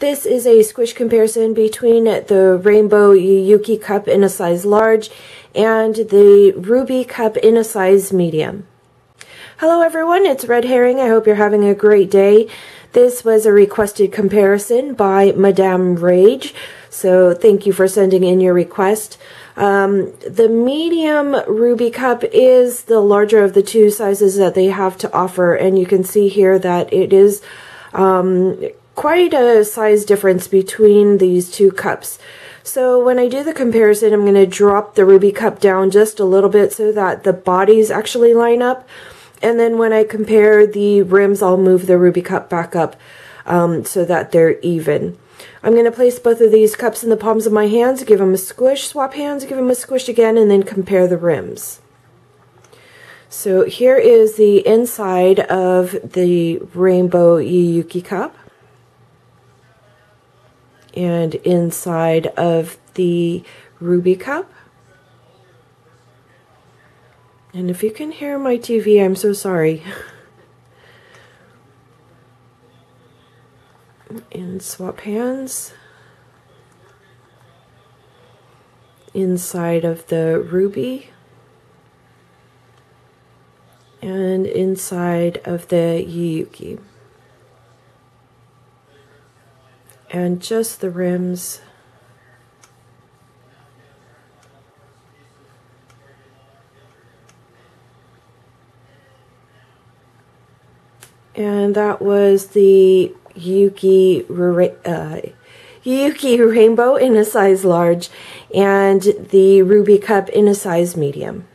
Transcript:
This is a squish comparison between the Rainbow Yuuki cup in a size large and the Ruby cup in a size medium. Hello everyone, it's Red Herring. I hope you're having a great day. This was a requested comparison by Madame Rage, so thank you for sending in your request. Um, the medium Ruby cup is the larger of the two sizes that they have to offer, and you can see here that it is um, quite a size difference between these two cups. So when I do the comparison, I'm going to drop the Ruby cup down just a little bit so that the bodies actually line up. And then when I compare the rims, I'll move the Ruby cup back up um, so that they're even. I'm going to place both of these cups in the palms of my hands, give them a squish, swap hands, give them a squish again, and then compare the rims. So here is the inside of the Rainbow Yuuki cup and inside of the ruby cup. And if you can hear my TV, I'm so sorry. and swap hands. Inside of the ruby. And inside of the Yuuki. And just the rims. And that was the Yuuki uh, Yuuki Rainbow in a size large and the Ruby Cup in a size medium.